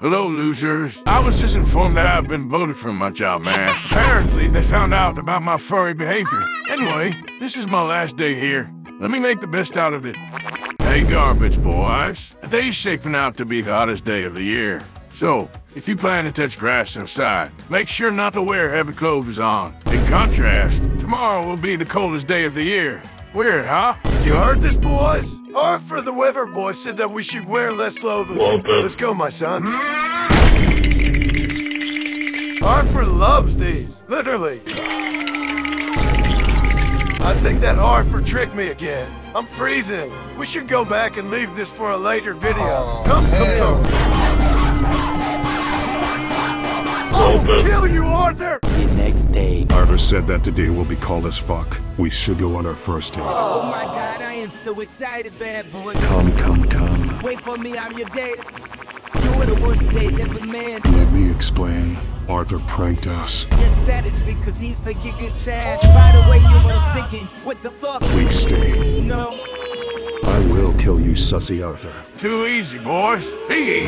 Hello, losers. I was just informed that I've been voted from my job, man. Apparently, they found out about my furry behavior. Anyway, this is my last day here. Let me make the best out of it. Hey, garbage boys. Today's shaping out to be the hottest day of the year. So, if you plan to touch grass outside, make sure not to wear heavy clothes on. In contrast, tomorrow will be the coldest day of the year. Weird, huh? You heard this, boys? Arthur the Weather Boy said that we should wear less clothes. Let's go, my son. Arthur loves these, literally. I think that Arthur tricked me again. I'm freezing. We should go back and leave this for a later video. Oh, come, come, hell. come. I'll kill you, Arthur! The next day. Arthur said that today will be cold as fuck. We should go on our first date. Oh my god, I am so excited, bad boy. Come, come, come. Wait for me, I'm your date. You were the worst date ever, man. Let me explain. Arthur pranked us. Yes, that is because he's the giga Chad. By the way, you were thinking, what the fuck? Please stay. No. I will kill you, sussy Arthur. Too easy, boys. Hey,